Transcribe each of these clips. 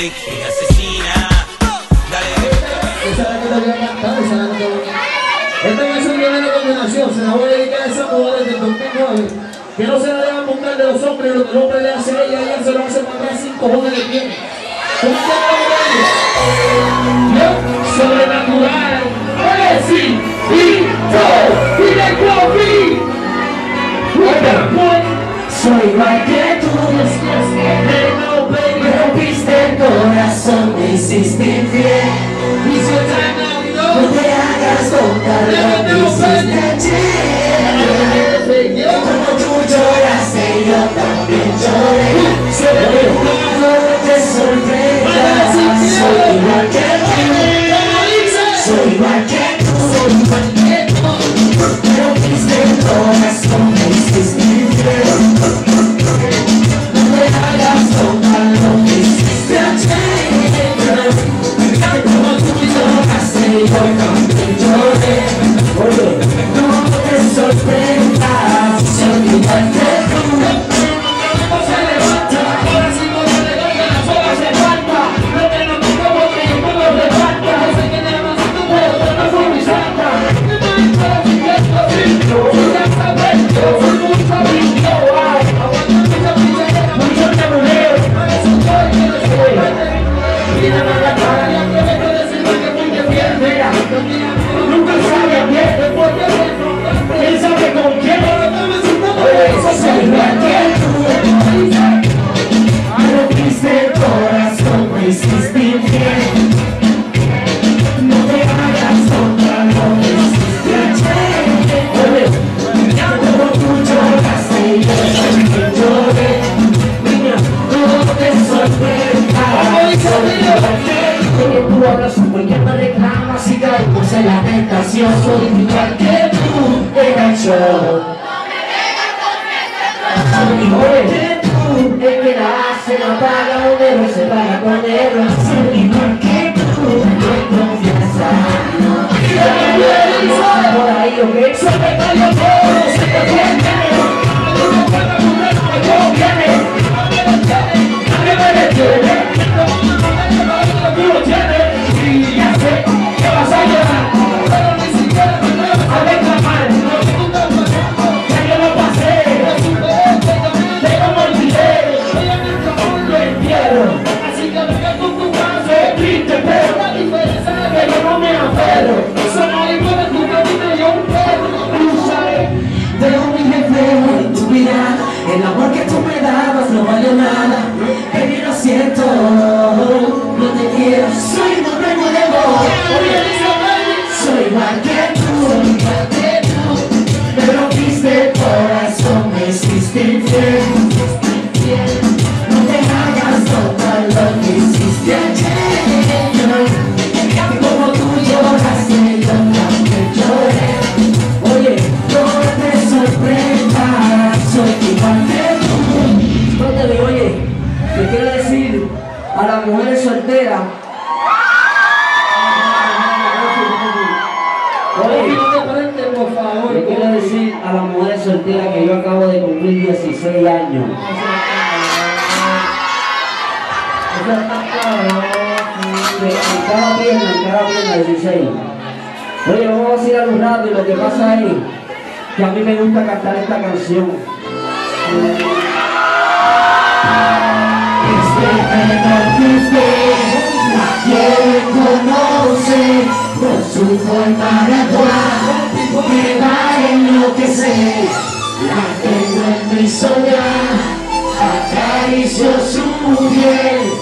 gente que asesina. Dale. Esa es la que te voy a cantar, esa es la que te voy a cantar. Esta se la voy a dedicar a esas mujeres del 2009 que no se la dejan montar de los hombres, lo que los hombres le hacen a ella, ella se lo hace montar sin cojones de tiempo. Yo, sobrenatural, Messi, y yo, y de Clofi. Soy igual que tú, Existem caímos en la tentación Soy igual que tú, era yo Soy igual que tú, el que la hace no paga un se paga con error Soy igual que tú, no confianza. Por ahí lo que me Soy tu primo de voz. Soy que tú Pero corazón, me Que yo acabo de cumplir 16 años. Eso está claro. En cada pierna, en cada pierna 16. Oye, vamos a ir a un rato y lo que pasa es que a mí me gusta cantar esta canción. Este por su forma de actuar, me va a enloquecer. La tengo en mi sombra, acaricio su piel.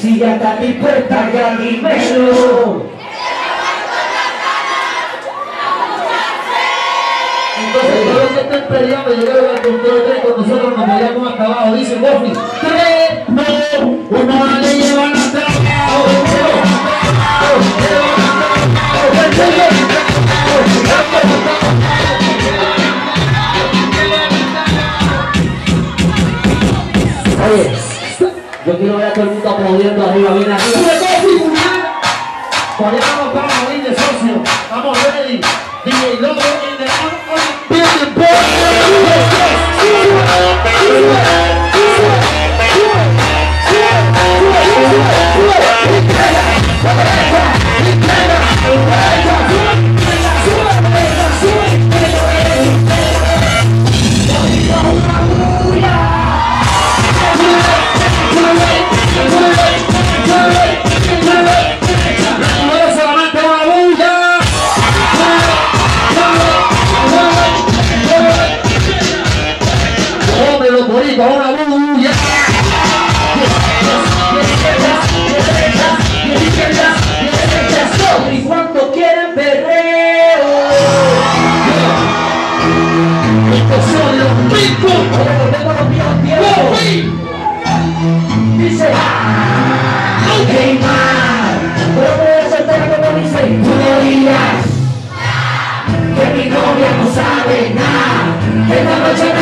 Si ya está dispuesta, ya dímelo. Entonces, todos que estén peleando, yo creo que el 3 con nosotros nos peleamos hasta. Dice Buffy, 3, 2, 1. Lower in the out boy. novia no sabe nada. Esta noche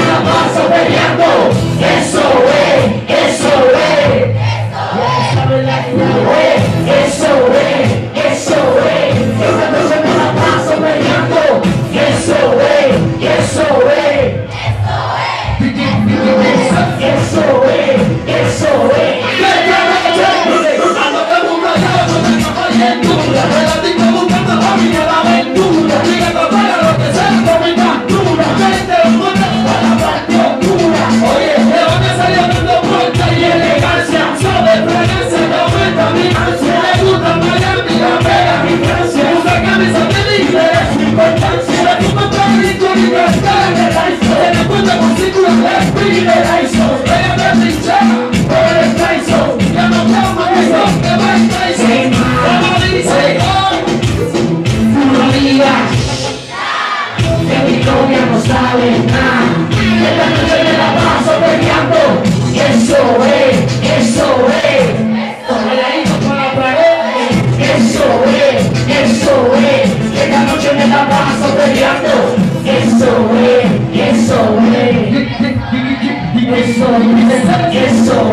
SOS, que esta noche me la paso peleando. SOS, SOS, SOS, SOS,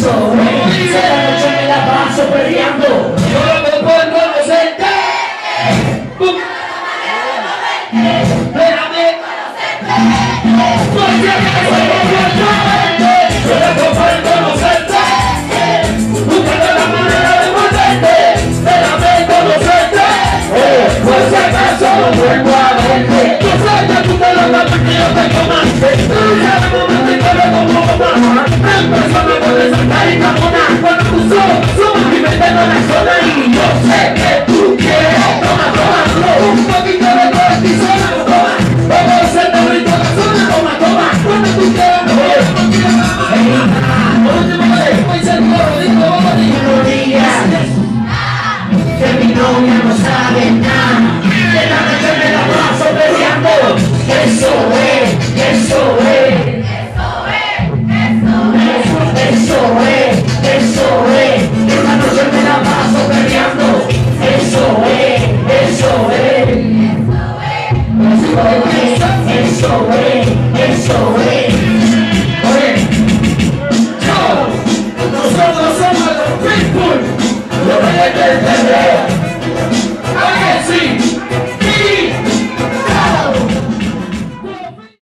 SOS, que esta noche me la paso peleando. feel like I'm on